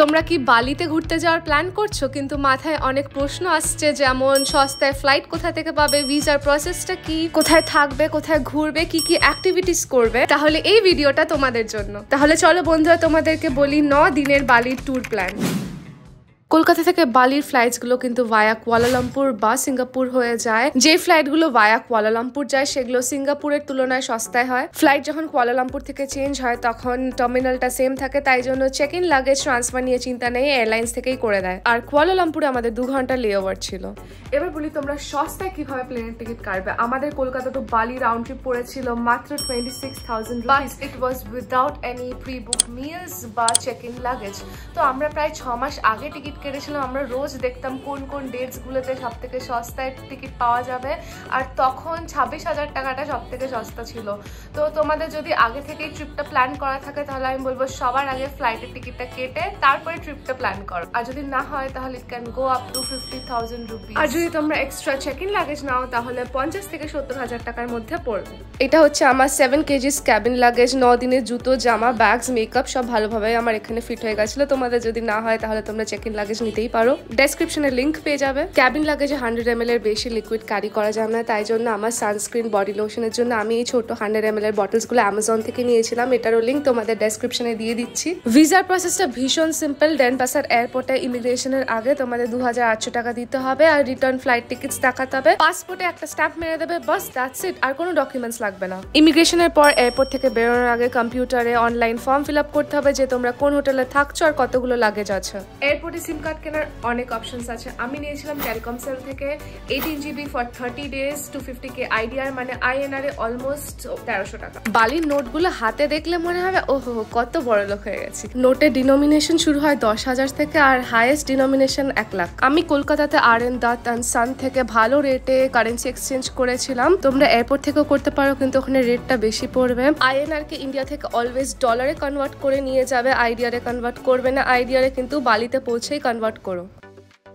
তোমরা কি বালিতে ঘুরতে যাওয়ার প্ল্যান করছ? কিন্তু মাথায় অনেক প্রশ্ন আসছে, যেমন সস্তায় ফ্লাইট কোথা থেকে পাবে ভিসার প্রসেসটা কি, কোথায় থাকবে, কোথায় ঘুরবে, কি কি অ্যাক্টিভিটিস করবে? তাহলে এই ভিডিওটা তোমাদের জন্য। তাহলে চলো বন্ধুরা, তোমাদেরকে বলি ন দিনের বালির ট্যুর প্ল্যান কলকাতা থেকে বালির ফ্লাইটসগুলো কিন্তু ভায়া কুয়ালালামপুর বা সিঙ্গাপুর হয়ে যায়। যে ফ্লাইটগুলো ভায়া কুয়ালালামপুর যায়, সেগুলো সিঙ্গাপুরের তুলনায় সস্তায় হয়। ফ্লাইট যখন কুয়ালালামপুর থেকে চেঞ্জ হয়, তখন টার্মিনালটা সেম থাকে, তাই জন্য চেক ইন লাগেজ ট্রান্সফার নিয়ে চিন্তা নেই এয়ারলাইন্স থেকেই করে দেয়। আর কুয়ালালামপুরে আমাদের দু ঘণ্টা লে ওভার ছিল। এবার বলি তোমরা সস্তায় কীভাবে প্লেনের টিকিট কাটবে? আমাদের কলকাতা তো বালি রাউন্ড ট্রিপ পড়েছিল মাত্র twenty six thousand it was without any pre book meals বা চেক ইন লাগেজ তো আমরা প্রায় ছ মাস আগে টিকিট কেটেছিলাম আমরা রোজ দেখতাম কোন কোন ডেটসগুলোতে সব থেকে সস্তায় টিকিট পাওয়া যাবে। আর তখন ছাব্বিশ হাজার টাকাটা সব থেকে সস্তা ছিল। তো তোমাদের যদি আগে থেকেই ট্রিপটা প্ল্যান করা থাকে তাহলে আমি বলব সবার আগে ফ্লাইটের টিকিটটা কেটে তারপরে ট্রিপটা প্ল্যান করো। আর যদি না হয় তাহলে it can go up to fifty thousand rupee আর যদি তোমরা এক্সট্রা চেক ইন লাগেজ নাও তাহলে পঞ্চাশ থেকে সত্তর হাজার টাকার মধ্যে পড়বে। এটা হচ্ছে আমার সেভেন কেজিস ক্যাবিন লাগেজ ন দিনের জুতো জামা ব্যাগস মেকআপ সব ভালোভাবে আমার এখানে ফিট হয়ে গেছিল। তোমাদের যদি না হয় তাহলে তোমরা চেক ইন লাগেজ নিতেই পারো। ডেসক্রিপশনে লিঙ্ক পেয়ে যাবে। ক্যাবিন লাগেজে হান্ড্রেড এম এর বেশি লিকুইড ক্যারি করা যায় না, তাই জন্য আমার সানস্ক্রিন বডি লোশনের জন্য আমি এই ছোট হান্ড্রেড এম এর বটলসগুলো অ্যামাজন থেকে নিয়েছিলাম। এটারও লিঙ্ক তোমাদের ডেসক্রিপশনে দিয়ে দিচ্ছি। ভিসার প্রসেসটা ভীষণ সিম্পল ডেনপাসার এয়ারপোর্টে ইমিগ্রেশনের আগে তোমাদের দু হাজার আটশো টাকা দিতে হবে আর রিটার্ন ফ্লাইট টিকিটস দেখাতে হবে। পাসপোর্টে একটা স্ট্যাম্প মেরে দেবে। বাস দ্যাটস ইট আর কোনো ডকুমেন্টস লাগবে না। ইমিগ্রেশনের পর এয়ারপোর্ট থেকে বেরোনোর আগে কম্পিউটারে অনলাইন ফর্ম ফিল আপ করতে হবে যে তোমরা কোন হোটেলে থাকছো আর কতগুলো লাগেজ আছে। এয়ারপোর্টে সিম কার্ড কেনার অনেক অপশনস আছে। আমি নিয়েছিলাম টেলিকম সেল থেকে eighteen GB for thirty days two fifty K IDR মানে আইএনআর এ অলমোস্ট তেরোশো টাকা। বালির নোটগুলো হাতে দেখলে মনে হবে ওহো, কত বড় লোক হয়ে গেছি। নোটের ডিনোমিনেশন শুরু হয় দশ হাজার থেকে আর হাইয়েস্ট ডিনোমিনেশন এক লাখ। আমি কলকাতাতে আর এন দাত অ্যান্ড সান থেকে ভালো রেটে কারেন্সি এক্সচেঞ্জ করেছিলাম। তোমরা এয়ারপোর্ট থেকেও করতে পারো, কিন্তু ওখানে রেটটা বেশি পড়বে। আইএনআর কে ইন্ডিয়া থেকে অলওয়েজ ডলারে কনভার্ট করে নিয়ে যাবে। আইডিআরে কনভার্ট করবে না। আইডিআরে কিন্তু বালিতে পৌঁছেই কনভার্ট করো।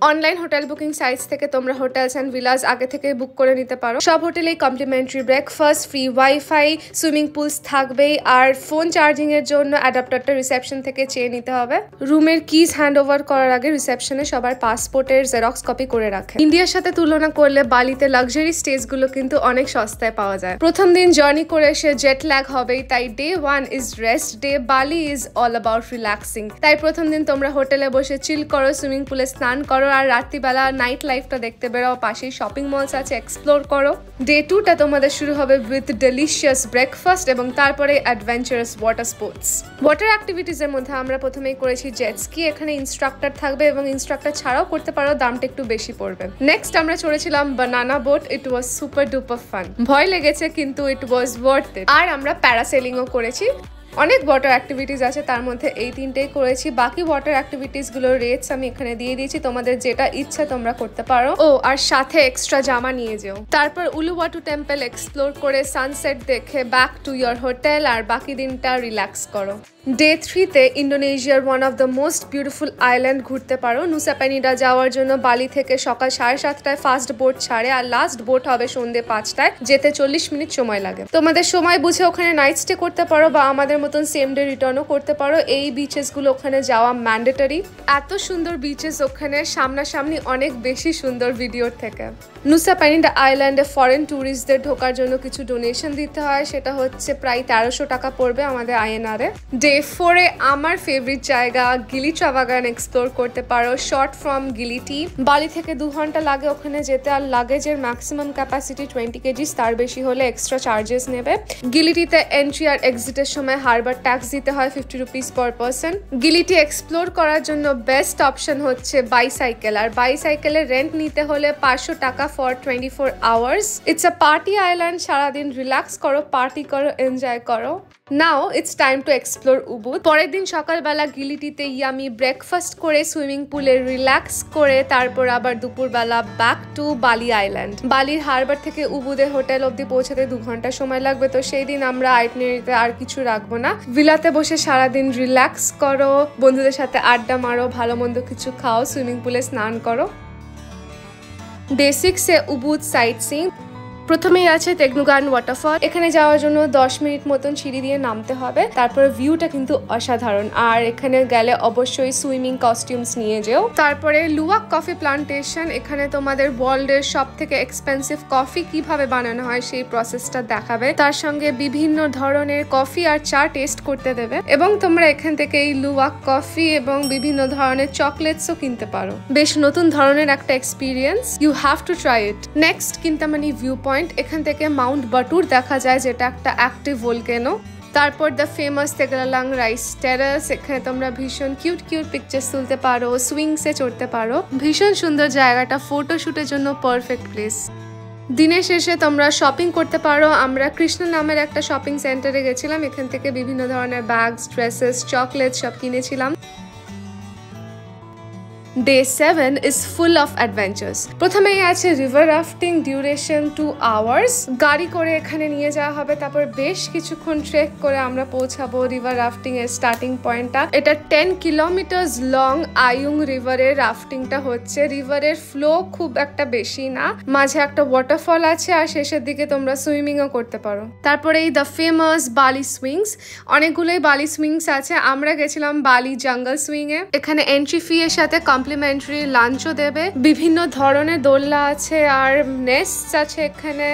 অনলাইন হোটেল বুকিং সাইটস থেকে তোমরা হোটেলস অ্যান্ড ভিলাস আগে থেকে বুক করে নিতে পারো। সব হোটেলেই complimentary breakfast free WiFi swimming pools থাকবেই আর ফোন চার্জিং এর জন্য অ্যাডাপ্টারটা রিসেপশন থেকে চেয়ে নিতে হবে। রুমের কিজ হ্যান্ড ওভার করার আগে রিসেপশনে সবার পাসপোর্টের জেরক্স কপি করে রাখে। ইন্ডিয়ার সাথে তুলনা করলে বালিতে লাক্সারি স্টেজগুলো কিন্তু অনেক সস্তায় পাওয়া যায়। প্রথম দিন জার্নি করে এসে জেট ল্যাগ হবেই, তাই day one is rest day Bali is all about relaxing তাই প্রথম দিন তোমরা হোটেলে বসে চিল করো সুইমিং পুলে স্নান করো আর রাত্রিবেলা নাইট লাইফটা দেখতে বেরো পাশেই শপিং মলস আছে এক্সপ্লোর করো। ডে টুটা তোমাদের শুরু হবে উইথ ডেলিশিয়াস ব্রেকফাস্ট এবং তারপরে অ্যাডভেঞ্চারাস ওয়াটার স্পোর্টস ওয়াটার অ্যাক্টিভিটিসের মধ্যে আমরা প্রথমেই করেছি জেটস্কি এখানে ইনস্ট্রাক্টর থাকবে এবং ইনস্ট্রাক্টর ছাড়াও করতে পারো, দামটা একটু বেশি পড়বে। নেক্সট আমরা চড়েছিলাম banana boat it was super duper fun ভয় লেগেছে, কিন্তু ইট ওয়াজ ওয়ার্থ আর আমরা প্যারাসেলিংও করেছি। অনেক ওয়াটার অ্যাক্টিভিটিস আছে, তার মধ্যে এই তিনটেই করেছি। বাকি ওয়াটার অ্যাক্টিভিটিসগুলোর রেটস আমি এখানে দিয়ে দিয়েছি, তোমাদের যেটা ইচ্ছা তোমরা করতে পারো। ও, আর সাথে এক্সট্রা জামা নিয়ে যেও। তারপর উলুওয়াটু টেম্পল এক্সপ্লোর করে সানসেট দেখে ব্যাক টু ইয়ার হোটেল আর বাকি দিনটা রিল্যাক্স করো। ডে থ্রিতে ইন্ডোনেশিয়ার one of the most beautiful island ঘুরতে পারো। নুসাপ্যানিডা যাওয়ার জন্য বালি থেকে সকাল সাড়ে সাতটায় ফার্স্ট বোট ছাড়ে আর লাস্ট বোট হবে সন্ধ্যে পাঁচটায়। যেতে চল্লিশ মিনিট সময় লাগে। তোমাদের সময় বুঝে ওখানে নাইট স্টে করতে পারো বা আমাদের মতন সেম ডে রিটার্নও করতে পারো। এই বিচেসগুলো ওখানে যাওয়া ম্যান্ডেটারি এত সুন্দর বিচেস ওখানে সামনাসামনি অনেক বেশি সুন্দর ভিডিওর থেকে। নুসাপ্যানিডা আইল্যান্ডে ফরেন ট্যুরিস্টদের ঢোকার জন্য কিছু ডোনেশন দিতে হয়। সেটা হচ্ছে প্রায় তেরোশো টাকা পড়বে আমাদের আইএনআরে ডে ফোরে আমার ফেভারিট জায়গা গিলি চা বাগান এক্সপ্লোর করতে পারো। শর্ট ফ্রম গিলিটি বালি থেকে দু ঘণ্টা লাগে ওখানে যেতে, আর লাগেজের ম্যাক্সিমাম ক্যাপাসিটি টোয়েন্টি কেজিস তার বেশি হলে এক্সট্রা চার্জেস নেবে। গিলিটিতে এন্ট্রি আর এক্সিটের সময় হারবার ট্যাক্স দিতে হয় fifty rupees per person Gili T explore করার জন্য বেস্ট অপশন হচ্ছে বাইসাইকেল আর বাইসাইকেলের রেন্ট নিতে হলে পাঁচশো টাকা for twenty four hours it's a party island সারাদিন রিল্যাক্স করো পার্টি করো এনজয় করো। Now it's time to explore Ubud পরের দিন সকালবেলা গিলিটিতে ইয়ামি ব্রেকফাস্ট করে সুইমিং পুলে রিল্যাক্স করে, তারপর আবার দুপুরবেলা ব্যাক টু বালি আইল্যান্ড বালির হারবার থেকে উবুদের হোটেল অব্দি পৌঁছাতে দু ঘণ্টা সময় লাগবে, তো সেই দিন আমরা আইটনারিতে আর কিছু রাখব না। ভিলাতে বসে সারাদিন রিল্যাক্স করো, বন্ধুদের সাথে আড্ডা মারো, ভালো মন্দ কিছু খাও সুইমিং পুলে স্নান করো। ডে সিক্সে উবুদ সাইট সিং প্রথমেই আছে তেগনুগান ওয়াটারফল। এখানে যাওয়ার জন্য দশ মিনিট মতন সিঁড়ি দিয়ে নামতে হবে। তারপরে ভিউটা কিন্তু অসাধারণ। আর এখানে গেলে অবশ্যই সুইমিং কস্টিউমস নিয়ে যেও। তারপরে লুয়াক কফি প্লান্টেশন। এখানে তোমাদের ওয়ার্ল্ডের সব থেকে এক্সপেন্সিভ কফি কীভাবে বানানো হয় সেই প্রসেসটা দেখাবে। তার সঙ্গে বিভিন্ন ধরনের কফি আর চা টেস্ট করতে দেবে। এবং তোমরা এখান থেকে এই লুয়াক কফি এবং বিভিন্ন ধরনের চকলেটসও কিনতে পারো। বেশ নতুন ধরনের একটা experience. You have to try it next Kintamani view point এখান থেকে মাউন্ট বাটুর দেখা যায়, যেটা একটা অ্যাক্টিভ ভোলকেনো। তারপর the famous Tegallalang rice terrace, এখানে তোমরা ভীষণ কিউট কিউট পিকচার্স তুলতে পারো সুইংসে চড়তে পারো। ভীষণ সুন্দর জায়গাটা ফটোশুটের জন্য পারফেক্ট প্লেস দিনের শেষে তোমরা শপিং করতে পারো। আমরা কৃষ্ণ নামের একটা শপিং সেন্টারে গেছিলাম। এখান থেকে বিভিন্ন ধরনের ব্যাগস ড্রেসেস চকলেট সব কিনেছিলাম। Day seven is full of adventures প্রথমেই আছে river rafting duration two hours গাড়ি করে এখানে নিয়ে যাওয়া হবে, তারপর বেশ কিছুক্ষণ ট্রেক করে আমরা পৌঁছাবো রিভার রাফটিং এর স্টার্টিং পয়েন্টটা এটা টেন কিলোমিটার্স লং আয়ুং রিভারের রাফটিংটা হচ্ছে। রিভারের ফ্লো খুব একটা বেশি না। মাঝে একটা ওয়াটারফল আছে, আর শেষের দিকে তোমরা সুইমিংও করতে পারো। তারপরে এই দ্য ফেমাস বালি সুইংস অনেকগুলোই বালি সুইংস আছে। আমরা গেছিলাম বালি জঙ্গল সুইং এ। এখানে এন্ট্রি ফি এর সাথে কমপ্লিমেন্টারি লাঞ্চও দেবে। বিভিন্ন ধরনের দোলনা আছে আর নেস্ট আছে এখানে।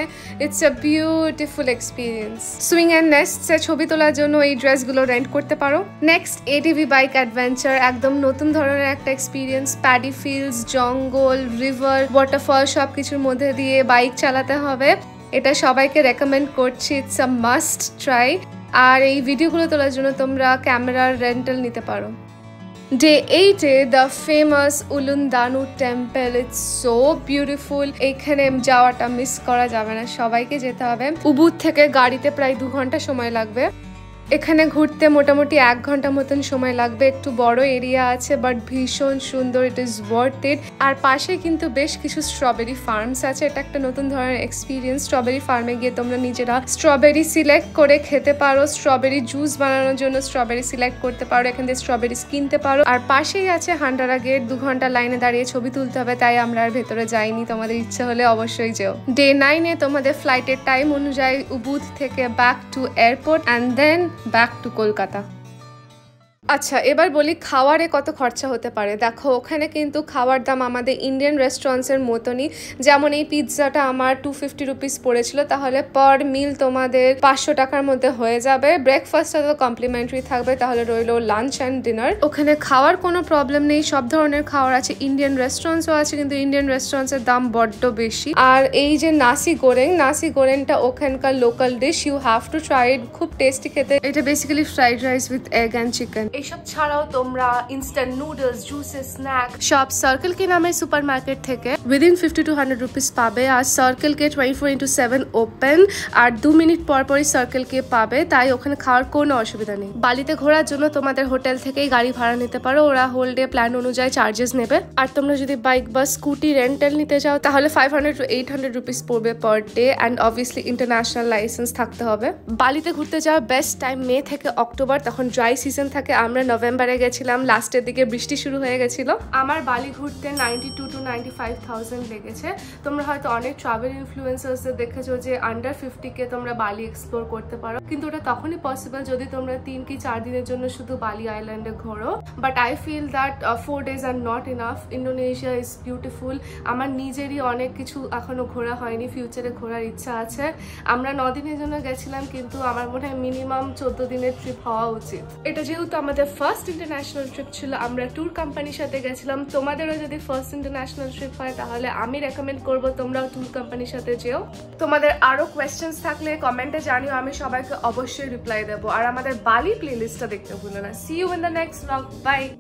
It's a beautiful experience swing and nest ছবি তোলার জন্য এই ড্রেসগুলো রেন্ট করতে পারো। নেক্সট এটিভি বাইক অ্যাডভেঞ্চার একদম নতুন ধরনের একটা এক্সপিরিয়েন্স প্যাডি ফিল্ডস জঙ্গল রিভার ওয়াটারফল সব কিছুর মধ্যে দিয়ে বাইক চালাতে হবে। এটা সবাইকে রেকমেন্ড করছি ইটস আ মাস্ট ট্রাই আর এই ভিডিওগুলো তোলার জন্য তোমরা ক্যামেরার রেন্টাল নিতে পারো। ডে এইটে the famous Ulun Danu temple it's so beautiful এইখানে যাওয়াটা মিস করা যাবে না। সবাইকে যেতে হবে। উবুদ থেকে গাড়িতে প্রায় দু ঘণ্টা সময় লাগবে। এখানে ঘুরতে মোটামুটি এক ঘণ্টা মতন সময় লাগবে। একটু বড় এরিয়া আছে বাট ভীষণ সুন্দর ইট ইজ ওয়ার্থ ইট আর পাশে কিন্তু বেশ কিছু স্ট্রবেরি ফার্মস আছে। এটা একটা নতুন ধরনের এক্সপিরিয়েন্স স্ট্রবেরি ফার্মে গিয়ে তোমরা নিজেরা স্ট্রবেরি সিলেক্ট করে খেতে পারো। স্ট্রবেরি জুস বানানোর জন্য স্ট্রবেরি সিলেক্ট করতে পারো। এখান থেকে স্ট্রবেরিজ কিনতে পারো। আর পাশেই আছে হান্ডারা গেট দু ঘণ্টা লাইনে দাঁড়িয়ে ছবি তুলতে হবে, তাই আমরা আর ভেতরে যাইনি। তোমাদের ইচ্ছে হলে অবশ্যই যেও। ডে নাইনে তোমাদের ফ্লাইটের টাইম অনুযায়ী উবুদ থেকে back to airport and then back to Kolkata আচ্ছা এবার বলি খাওয়ারে কত খরচা হতে পারে। দেখো, ওখানে কিন্তু খাওয়ার দাম আমাদের ইন্ডিয়ান রেস্টুরেন্টসের মতনই। যেমন এই পিৎজাটা আমার টু ফিফটি রুপিস পড়েছিল, তাহলে পার মিল তোমাদের পাঁচশো টাকার মধ্যে হয়ে যাবে। ব্রেকফাস্টটা তো কমপ্লিমেন্টারি থাকবে, তাহলে রইল লাঞ্চ অ্যান্ড ডিনার ওখানে খাওয়ার কোনো প্রবলেম নেই, সব ধরনের খাওয়ার আছে। ইন্ডিয়ান রেস্টুরেন্টসও আছে, কিন্তু ইন্ডিয়ান রেস্টুরেন্টসের দাম বড্ড বেশি। আর এই যে নাসি গোরেং নাসি গোরেংটা ওখানকার local dish you have to try it খুব টেস্টি খেতে। এটা basically fried rice with egg and chicken এইসব ছাড়াও তোমরা ইনস্ট্যান্ট নুডলস জুসেস স্ন্যাক সব সার্কেল কে নামের সুপার মার্কেট থেকে within fifty to hundred rupees পাবে আর Circle K twenty four into seven open আর দু মিনিট পর পরই সার্কেল কে পাবে, তাই ওখানে খাওয়ার কোনো অসুবিধা নেই। বালিতে ঘোরার জন্য তোমাদের হোটেল থেকেই গাড়ি ভাড়া নিতে পারো, ওরা হোল ডে প্ল্যান অনুযায়ী চার্জেস নেবে। আর তোমরা যদি বাইক বা স্কুটি রেন্টাল নিতে চাও, তাহলে five hundred to eight hundred rupees পড়বে per day and obviously international license থাকতে হবে। বালিতে ঘুরতে যাওয়ার বেস্ট টাইম মে থেকে অক্টোবর তখন ড্রাই সিজন থাকে আমরা নভেম্বরে গেছিলাম লাস্টের দিকে বৃষ্টি শুরু হয়ে গেছিল। আমার বালি ঘুরতে ninety two to ninety five লেগেছে। তোমরা হয়তো অনেক ট্রাভেল ইনফ্লুয়েন্সার্সদের দেখেছ যে আন্ডার ফিফটিকে তোমরা বালি এক্সপ্লোর করতে পারো। কিন্তু ওটা তখনই পসিবল যদি তোমরা তিন কি চার দিনের জন্য শুধু বালি আইল্যান্ডে ঘোরো। But I feel that four days are not enough Indonesia is beautiful আমার নিজেরই অনেক কিছু এখনও ঘোরা হয়নি ফিউচারে ঘোরার ইচ্ছা আছে। আমরা দিনের জন্য গেছিলাম, কিন্তু আমার মনে হয় মিনিমাম চোদ্দ দিনের ট্রিপ হওয়া উচিত। এটা যেহেতু আমাদের ফার্স্ট ইন্টারন্যাশনাল ট্রিপ ছিল, আমরা ট্যুর কোম্পানির সাথে গেছিলাম। তোমাদেরও যদি ফার্স্ট ইন্টারন্যাশনাল ট্রিপ হয়, তাহলে আমি রেকমেন্ড করব তোমরাও ট্যুর কোম্পানির সাথে যেও। তোমাদের আরও কোয়েশ্চেন্স থাকলে কমেন্টে জানিও, আমি সবাইকে অবশ্যই রিপ্লাই দেবো। আর আমাদের বালি প্লে লিস্টটা দেখতে ভুলো না। See you in the next blog Bye.